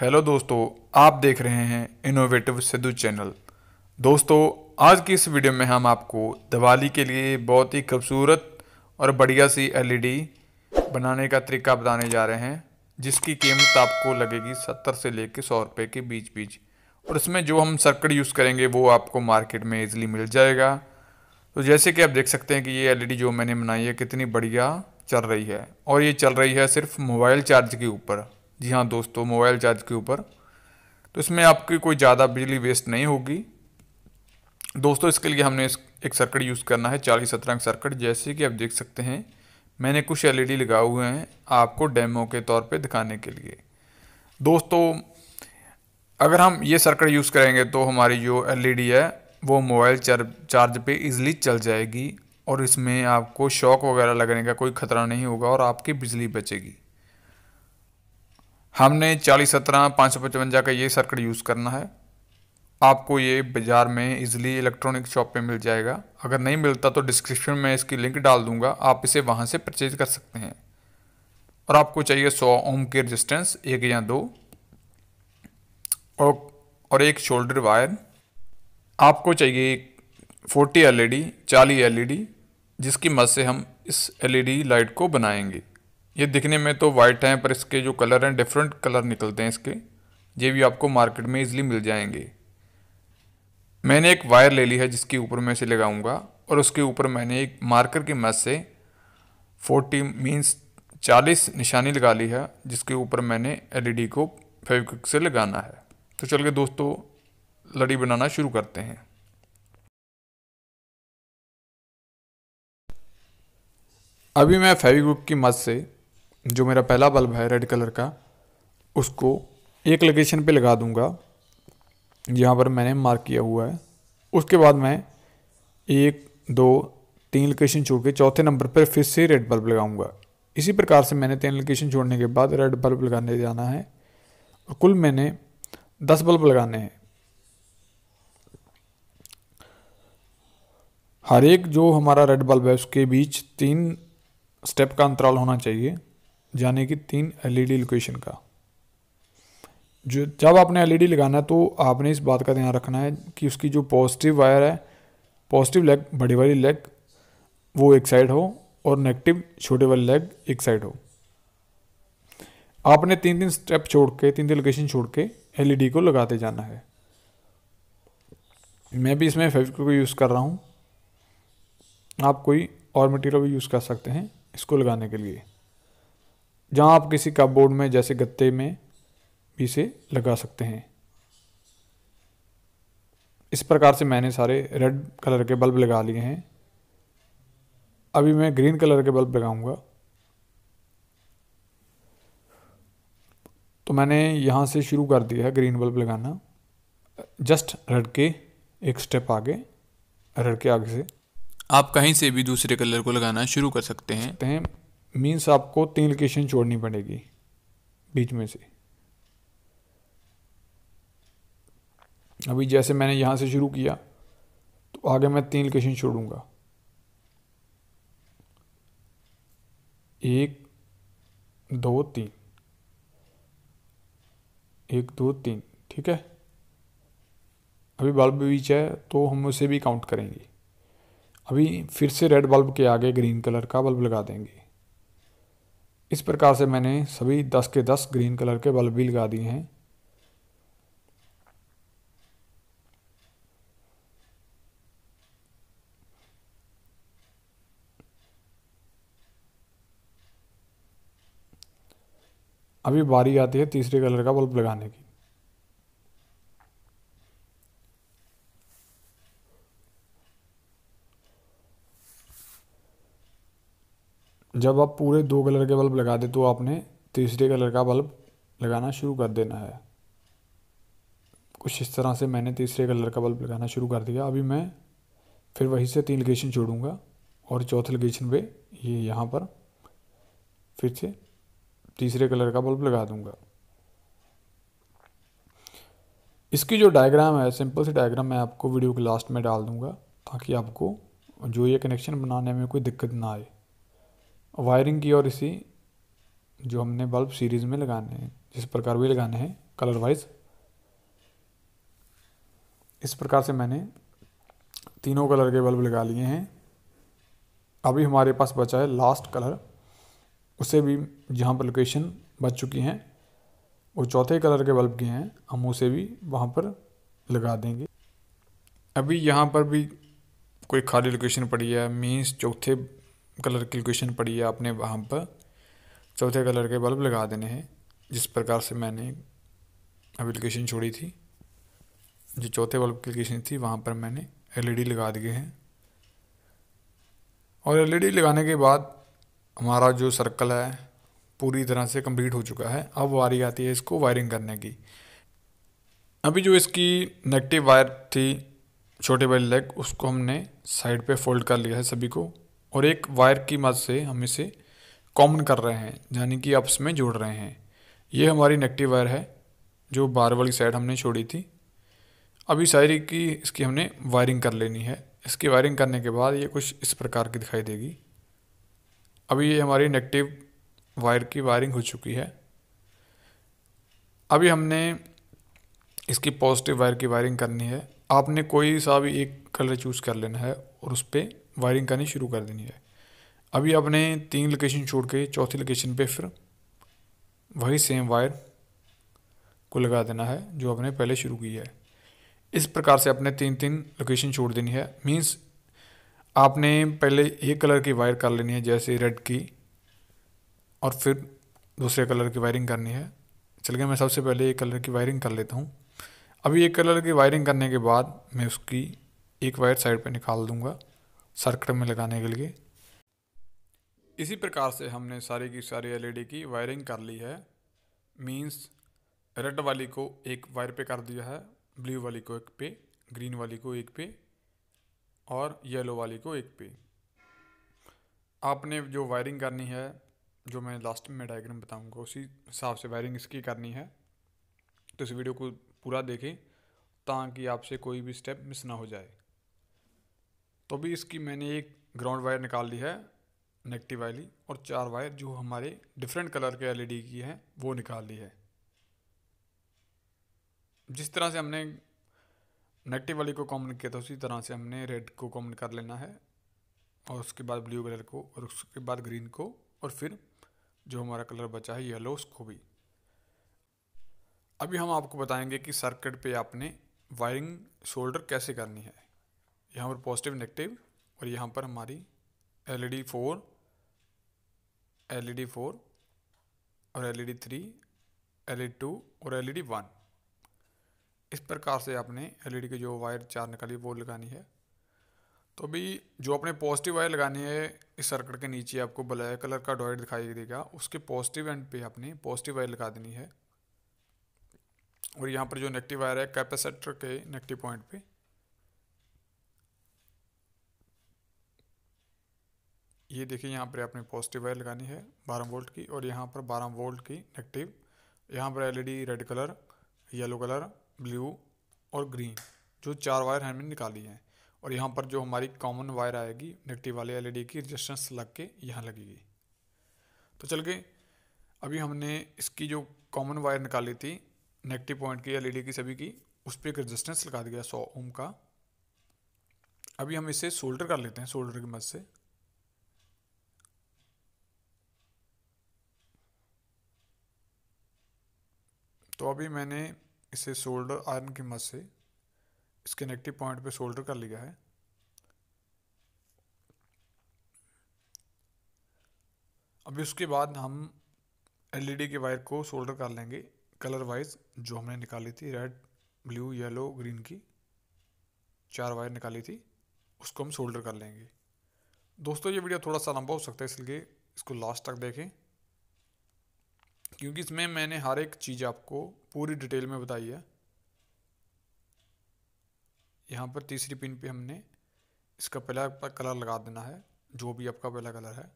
Hello दोस्तों, आप देख रहे हैं इनोवेटिव सिद्धू चैनल दोस्तों, आज की इस वीडियो में हम आपको दिवाली के लिए बहुत ही खूबसूरत और बढ़िया सी एलईडी बनाने का तरीका बताने जा रहे हैं, जिसकी कीमत आपको लगेगी सत्तर से लेकर सौ रुपये के बीच बीच और इसमें जो हम सर्किट यूज़ करेंगे, वो आपको मार्केट में ईजिली मिल जाएगा। तो जैसे कि आप देख सकते हैं कि ये एलईडी जो मैंने बनाई है, कितनी बढ़िया चल रही है। और ये चल रही है सिर्फ़ मोबाइल चार्ज के ऊपर। जी हाँ दोस्तों, मोबाइल चार्ज के ऊपर। तो इसमें आपकी कोई ज़्यादा बिजली वेस्ट नहीं होगी। दोस्तों, इसके लिए हमने एक सर्किट यूज़ करना है, चालीस सतरंग सर्किट। जैसे कि आप देख सकते हैं, मैंने कुछ एलईडी लगाए हुए हैं आपको डेमो के तौर पे दिखाने के लिए। दोस्तों, अगर हम ये सर्किट यूज़ करेंगे तो हमारी जो एलईडी है, वो मोबाइल चार्ज पे इजीली चल जाएगी और इसमें आपको शॉक वगैरह लगने का कोई ख़तरा नहीं होगा और आपकी बिजली बचेगी। हमने चालीस सत्रह, पाँच सौ पचवंजा का ये सर्किट यूज़ करना है। आपको ये बाज़ार में इजीली इलेक्ट्रॉनिक शॉप पे मिल जाएगा। अगर नहीं मिलता तो डिस्क्रिप्शन में इसकी लिंक डाल दूँगा। आप इसे वहाँ से परचेज कर सकते हैं। और आपको चाहिए सौ ओम के रजिस्टेंस एक या दो। और और एक शोल्डर वायर आपको चाहिए फोर्टी एल ई डी चालीस एल ई डी जिसकी मदद से हम इस एल ई डी लाइट को बनाएँगे। ये दिखने में तो वाइट हैं, पर इसके जो कलर हैं डिफरेंट कलर निकलते हैं इसके। ये भी आपको मार्केट में इजीली मिल जाएँगे। मैंने एक वायर ले ली है, जिसके ऊपर मैं इसे लगाऊँगा, और उसके ऊपर मैंने एक मार्कर की मदद से 40 मीन्स 40 निशानी लगा ली है, जिसके ऊपर मैंने एलईडी को फेविक्विक से लगाना है। तो चलिए दोस्तों, लड़ी बनाना शुरू करते हैं। अभी मैं फेविक्विक की मदद से जो मेरा पहला बल्ब है रेड कलर का, उसको एक लोकेशन पे लगा दूँगा, जहाँ पर मैंने मार्क किया हुआ है। उसके बाद मैं एक, दो, तीन लोकेशन छोड़ के चौथे नंबर पर फिर से रेड बल्ब लगाऊँगा। इसी प्रकार से मैंने तीन लोकेशन छोड़ने के बाद रेड बल्ब लगाने जाना है। और कुल मैंने दस बल्ब लगाने हैं। हर एक जो हमारा रेड बल्ब है, उसके बीच तीन स्टेप का अंतराल होना चाहिए। जाने की तीन एलईडी लोकेशन का। जो, जब आपने एलईडी लगाना है तो आपने इस बात का ध्यान रखना है कि उसकी जो पॉजिटिव वायर है पॉजिटिव लेग बड़ी वाली लेग वो एक साइड हो और नेगेटिव छोटे वाली लेग एक साइड हो। आपने तीन तीन स्टेप छोड़ के, तीन तीन लोकेशन छोड़ के एलईडी को लगाते जाना है। मैं भी इसमें फेविक्विक को यूज़ कर रहा हूँ। आप कोई और मटेरियल भी यूज़ कर सकते हैं इसको लगाने के लिए। जहाँ आप किसी कपबोर्ड में जैसे गत्ते में भी इसे लगा सकते हैं। इस प्रकार से मैंने सारे रेड कलर के बल्ब लगा लिए हैं। अभी मैं ग्रीन कलर के बल्ब लगाऊँगा। तो मैंने यहाँ से शुरू कर दिया है ग्रीन बल्ब लगाना। जस्ट रेड के एक स्टेप आगे रेड के आगे से। आप कहीं से भी दूसरे कलर को लगाना शुरू कर सकते हैं। मीन्स आपको तीन लोकेशन छोड़नी पड़ेगी, बीच में से। अभी जैसे मैंने यहाँ से शुरू किया तो आगे मैं तीन लोकेशन छोड़ूँगा। एक, दो, तीन। एक, दो, तीन, ठीक है? अभी बल्ब बीच है तो हम उसे भी काउंट करेंगे। अभी फिर से रेड बल्ब के आगे ग्रीन कलर का बल्ब लगा देंगे। इस प्रकार से मैंने सभी दस के दस ग्रीन कलर के बल्ब भी लगा दिए हैं। अभी बारी आती है तीसरे कलर का बल्ब लगाने की। जब आप पूरे दो कलर के बल्ब लगा दे तो आपने तीसरे कलर का बल्ब लगाना शुरू कर देना है। कुछ इस तरह से मैंने तीसरे कलर का बल्ब लगाना शुरू कर दिया। अभी मैं फिर वहीं से तीन लोकेशन छोड़ूँगा और चौथे लोकेशन पे ये यहाँ पर फिर से तीसरे कलर का बल्ब लगा दूँगा। इसकी जो डायग्राम है सिंपल सी डायग्राम मैं आपको वीडियो के लास्ट में डाल दूँगा ताकि आपको जो ये कनेक्शन बनाने में कोई दिक्कत ना आए। वायरिंग की और इसी जो हमने बल्ब सीरीज़ में लगाने हैं, जिस प्रकार भी लगाने हैं कलर वाइज इस प्रकार से मैंने तीनों कलर के बल्ब लगा लिए हैं। अभी हमारे पास बचा है लास्ट कलर उसे भी जहाँ पर लोकेशन बच चुकी हैं, वो चौथे कलर के बल्ब के हैं, हम उसे भी वहाँ पर लगा देंगे। अभी यहाँ पर भी कोई खाली लोकेशन पड़ी है मीन्स चौथे कलर की लोकेशन पड़ी है आपने वहाँ पर। चौथे कलर के बल्ब लगा देने हैं, जिस प्रकार से मैंने अभी लोकेशन छोड़ी थी। जो चौथे बल्ब की लोकेशन थी, वहाँ पर मैंने एलईडी लगा दिए हैं। और एलईडी लगाने के बाद हमारा जो सर्कल है, पूरी तरह से कंप्लीट हो चुका है। अब वारी आती है इसको वायरिंग करने की। अभी जो इसकी नेगेटिव वायर थी, छोटे वाली लेग उसको हमने साइड पे फोल्ड कर लिया है सभी को। और एक वायर की मदद से हम इसे कॉमन कर रहे हैं, यानी कि आपस में जोड़ रहे हैं। ये हमारी नेगेटिव वायर है, जो बाहर वाली साइड हमने छोड़ी थी। अभी सारी की इसकी हमने वायरिंग कर लेनी है। इसकी वायरिंग करने के बाद ये कुछ इस प्रकार की दिखाई देगी। अभी ये हमारी नेगेटिव वायर की वायरिंग हो चुकी है। अभी हमने इसकी पॉजिटिव वायर की वायरिंग करनी है। आपने कोई सा भी एक कलर चूज़ कर लेना है और उस पर वायरिंग करनी शुरू कर देनी है। अभी आपने तीन लोकेशन छोड़ के चौथी लोकेशन पे फिर वही सेम वायर को लगा देना है जो आपने पहले शुरू की है। इस प्रकार से आपने तीन तीन लोकेशन छोड़ देनी है। मींस आपने पहले एक कलर की वायर कर लेनी है, जैसे रेड की, और फिर दूसरे कलर की वायरिंग करनी है। चल गया, मैं सबसे पहले एक कलर की वायरिंग कर लेता हूँ। अभी एक कलर की वायरिंग करने के बाद मैं उसकी एक वायर साइड पर निकाल दूँगा। सर्किट में लगाने के लिए। इसी प्रकार से हमने सारी की सारी एलईडी की वायरिंग कर ली है। मींस रेड वाली को एक वायर पे कर दिया है ब्लू वाली को एक पे ग्रीन वाली को एक पे और येलो वाली को एक पे। आपने जो वायरिंग करनी है, जो मैं लास्ट में डायग्राम बताऊँगा, उसी हिसाब से वायरिंग इसकी करनी है। तो इस वीडियो को पूरा देखें ताकि आपसे कोई भी स्टेप मिस ना हो जाए। तो भी इसकी मैंने एक ग्राउंड वायर निकाल ली है नेगेटिव वाली, और चार वायर जो हमारे डिफरेंट कलर के एलईडी की हैं, वो निकाल ली है। जिस तरह से हमने नेगेटिव वाली को कॉमन किया था, उसी तरह से हमने रेड को कॉमन कर लेना है, और उसके बाद ब्लू कलर को, और उसके बाद ग्रीन को, और फिर जो हमारा कलर बचा है येलो उसको भी। अभी हम आपको बताएँगे कि सर्किट पे आपने वायरिंग शोल्डर कैसे करनी है। यहाँ पर पॉजिटिव नेगेटिव और यहाँ पर हमारी एलईडी फोर एलईडी फोर और एलईडी थ्री एलईडी टू और एलईडी वन इस प्रकार से आपने एलईडी की जो वायर चार निकाली, वो लगानी है। तो अभी जो आपने पॉजिटिव वायर लगानी है, इस सर्किट के नीचे आपको ब्लैक कलर का डॉइड दिखाई देगा। उसके पॉजिटिव एंड पे आपने पॉजिटिव वायर लगा देनी है। और यहाँ पर जो नेगेटिव वायर है कैपेसिटर के नेगेटिव पॉइंट पे ये देखिए, यहाँ पर आपने पॉजिटिव वायर लगानी है 12 वोल्ट की और यहाँ पर 12 वोल्ट की नेगेटिव यहाँ पर LED red colour yellow colour blue और ग्रीन जो चार वायर हमने निकाली हैं। और यहाँ पर जो हमारी कॉमन वायर आएगी नेगेटिव वाले एलईडी की रजिस्टेंस लग के यहाँ लगेगी। तो चल के अभी हमने इसकी जो कॉमन वायर निकाली थी नेगेटिव पॉइंट की एलईडी की, सभी की, उस पर एक रजिस्टेंस लगा दिया सौ ओम का। अभी हम इसे सोल्डर कर लेते हैं सोल्डर की मदद से। तो अभी मैंने इसे सोल्डर आयरन की मदद से इसके नेगेटिव पॉइंट पे सोल्डर कर लिया है। अभी उसके बाद हम एलईडी के वायर को सोल्डर कर लेंगे कलर वाइज जो हमने निकाली थी रेड ब्लू येलो ग्रीन की चार वायर निकाली थी, उसको हम सोल्डर कर लेंगे। दोस्तों, ये वीडियो थोड़ा सा लंबा हो सकता है, इसलिए इसको लास्ट तक देखें। क्योंकि इसमें मैंने हर एक चीज़ आपको पूरी डिटेल में बताई है। यहाँ पर तीसरी पिन पे हमने इसका पहला कलर लगा देना है, जो भी आपका पहला कलर है।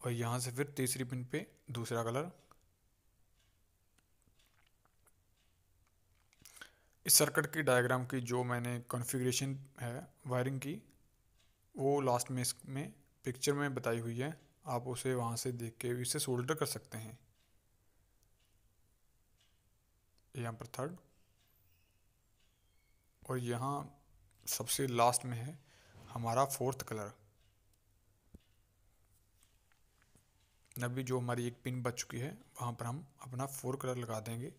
और यहाँ से फिर तीसरी पिन पे दूसरा कलर। इस सर्किट की डायग्राम की जो मैंने कॉन्फ़िगरेशन है, वायरिंग की, वो लास्ट में इसमें, पिक्चर में बताई हुई है। आप उसे वहाँ से देख के इसे सोल्डर कर सकते हैं। यहाँ पर थर्ड और यहाँ सबसे लास्ट में है हमारा फोर्थ कलर अभी जो हमारी एक पिन बच चुकी है, वहाँ पर हम अपना फोर कलर लगा देंगे।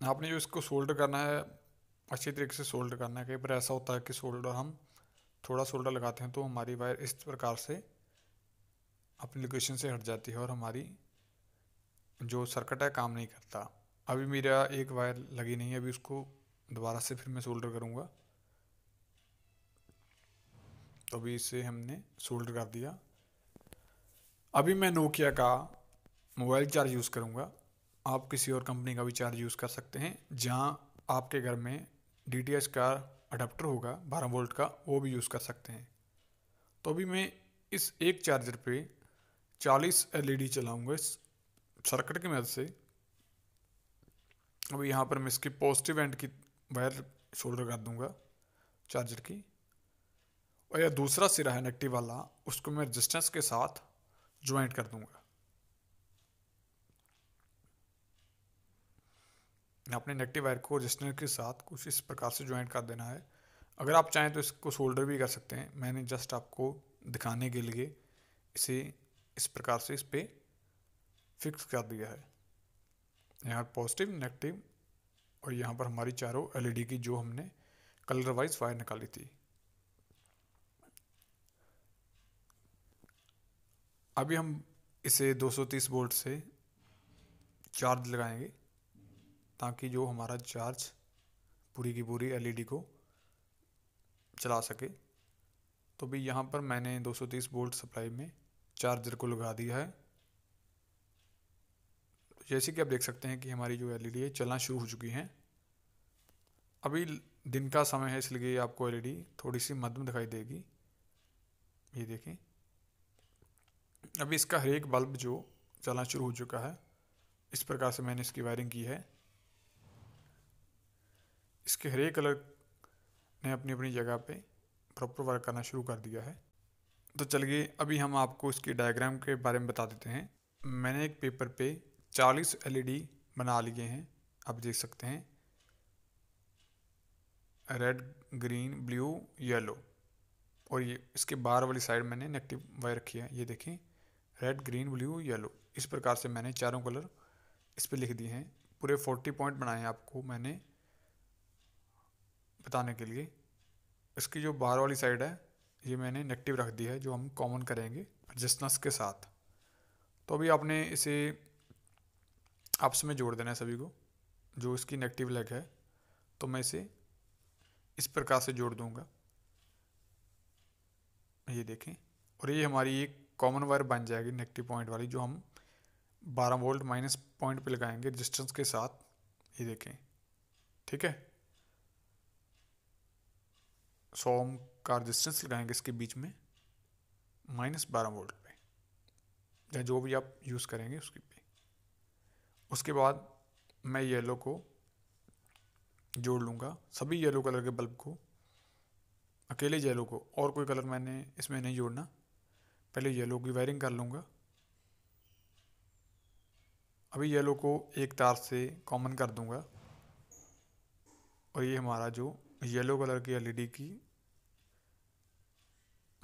आपने जो इसको सोल्डर करना है, अच्छी तरीके से सोल्डर करना है कई बार ऐसा होता है कि सोल्डर हम थोड़ा सोल्डर लगाते हैं तो हमारी वायर इस प्रकार से अपनी लोकेशन से हट जाती है और हमारी जो सर्किट है काम नहीं करता। अभी मेरा एक वायर लगी नहीं है, अभी उसको दोबारा से फिर मैं सोल्डर करूँगा। तो अभी इसे हमने सोल्डर कर दिया। अभी मैं नोकिया का मोबाइल चार्ज यूज़ करूँगा। आप किसी और कंपनी का भी चार्ज यूज़ कर सकते हैं, जहाँ आपके घर में डी का अडाप्टर होगा 12 वोल्ट का, वो भी यूज़ कर सकते हैं। तो अभी मैं इस एक चार्जर पे 40 एलईडी चलाऊँगा इस सर्किट की मदद से। अभी यहाँ पर मैं इसकी पॉजिटिव एंड की वायर शोल्डर कर दूँगा चार्जर की। और यह दूसरा सिरा है नेगेटिव वाला, उसको मैं रजिस्टेंस के साथ ज्वाइंट कर दूँगा। अपने नेगेटिव वायर को रजिस्टर के साथ कुछ इस प्रकार से ज्वाइंट कर देना है। अगर आप चाहें तो इसको सोल्डर भी कर सकते हैं। मैंने जस्ट आपको दिखाने के लिए इसे इस प्रकार से इस पर फिक्स कर दिया है। यहाँ पॉजिटिव नेगेटिव और यहाँ पर हमारी चारों एलईडी की जो हमने कलर वाइज वायर निकाली थी। अभी हम इसे 230 वोल्ट से चार्ज लगाएँगे। ताकि जो हमारा चार्ज पूरी की पूरी एलईडी को चला सके। तो भी यहाँ पर मैंने 230 वोल्ट सप्लाई में चार्जर को लगा दिया है। जैसे कि आप देख सकते हैं कि हमारी जो एलईडी है चलना शुरू हो चुकी हैं। अभी दिन का समय है, इसलिए आपको एलईडी थोड़ी सी मध्यम दिखाई देगी। ये देखें। अभी इसका हर एक बल्ब जो चलना शुरू हो चुका है, इस प्रकार से मैंने इसकी वायरिंग की है। इसके हरे कलर ने अपनी अपनी जगह पे प्रॉपर वर्क करना शुरू कर दिया है। तो चलिए, अभी हम आपको इसके डायग्राम के बारे में बता देते हैं। मैंने एक पेपर पे 40 एलईडी बना लिए हैं, आप देख सकते हैं। रेड ग्रीन ब्लू येलो और ये, इसके बाहर वाली साइड मैंने नेगेटिव वायर रखी है, ये देखें। रेड ग्रीन ब्लू येलो इस प्रकार से मैंने चारों कलर इस पर लिख दिए हैं। पूरे फोर्टी पॉइंट बनाए हैं आपको मैंने। बताने के लिए, इसकी जो बाहर वाली साइड है, ये मैंने नेगेटिव रख दी है, जो हम कॉमन करेंगे रजिस्टेंस के साथ। तो अभी आपने इसे आपस में जोड़ देना है सभी को, जो इसकी नेगेटिव लेग है तो मैं इसे इस प्रकार से जोड़ दूँगा। ये देखें, और ये हमारी एक कॉमन वायर बन जाएगी नेगेटिव पॉइंट वाली, जो हम 12 वोल्ट माइनस पॉइंट पे लगाएँगे रजिस्टेंस के साथ। ये देखें, ठीक है? सौ ओम का रजिस्टेंस लगाएँगे इसके बीच में माइनस बारह वोल्ट पे। या जो भी आप यूज़ करेंगे उसके पे। उसके बाद मैं येलो को जोड़ लूँगा। सभी येलो कलर के बल्ब को। अकेले येलो को। और कोई कलर मैंने इसमें नहीं जोड़ना। पहले येलो की वायरिंग कर लूँगा। अभी येलो को एक तार से कॉमन कर दूँगा। और ये हमारा जो येलो कलर की एलईडी की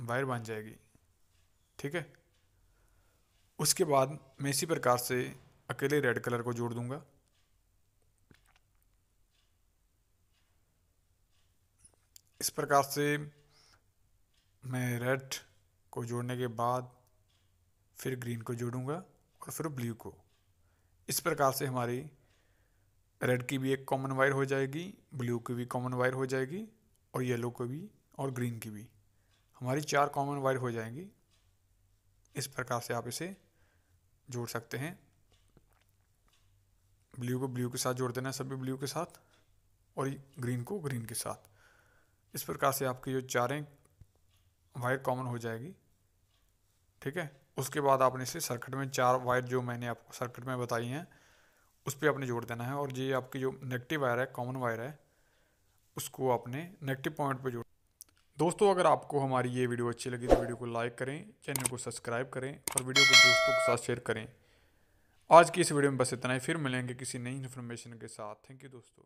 वायर बन जाएगी। ठीक है? उसके बाद मैं इसी प्रकार से अकेले रेड कलर को जोड़ दूँगा। इस प्रकार से मैं रेड को जोड़ने के बाद फिर ग्रीन को जोड़ूँगा और फिर ब्लू को। इस प्रकार से हमारी रेड की भी एक कॉमन वायर हो जाएगी, ब्लू की भी कॉमन वायर हो जाएगी और येलो को भी और ग्रीन की भी। हमारी चार कॉमन वायर हो जाएँगी। इस प्रकार से आप इसे जोड़ सकते हैं। ब्लू को ब्लू के साथ जोड़ देना सभी ब्लू के साथ और ग्रीन को ग्रीन के साथ। इस प्रकार से आपकी जो चारें वायर कॉमन हो जाएगी। ठीक है? उसके बाद आपने इसे सर्किट में चार वायर जो मैंने आपको सर्किट में बताई हैं, उस पर आपने जोड़ देना है और ये आपकी जो नेगेटिव वायर है कॉमन वायर है, उसको आपने नेगेटिव पॉइंट पर जोड़ दोस्तों, अगर आपको हमारी ये वीडियो अच्छी लगी तो वीडियो को लाइक करें, चैनल को सब्सक्राइब करें और वीडियो को दोस्तों के साथ शेयर करें। आज की इस वीडियो में बस इतना ही। फिर मिलेंगे किसी नई इन्फॉर्मेशन के साथ। थैंक यू दोस्तों।